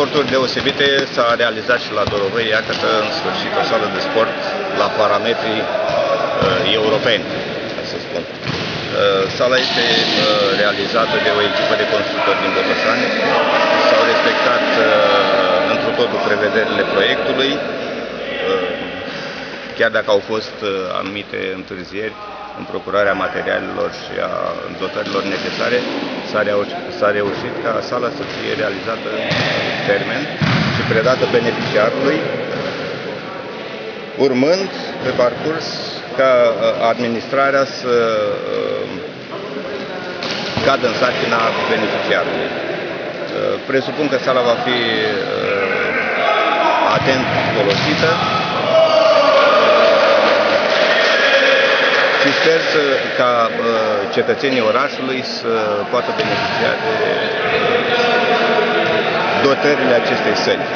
eforturi deosebite s-a realizat și la Dorovei, iată că în sfârșit o sală de sport la parametri uh, europeni, să spun. Uh, sala este uh, realizată de o echipă de constructori din Botosani. S-au respectat uh, într totul prevederile proiectului, uh, chiar dacă au fost uh, anumite întârzieri în procurarea materialelor și a dotărilor necesare, s-a reușit, reușit ca sala să fie realizată în termen și predată beneficiarului, urmând pe parcurs ca uh, administrarea să uh, cadă în sarcina beneficiarului. Uh, presupun că sala va fi atent folosită sper să, ca cetățenii orașului să poată beneficia de dotările acestei săli.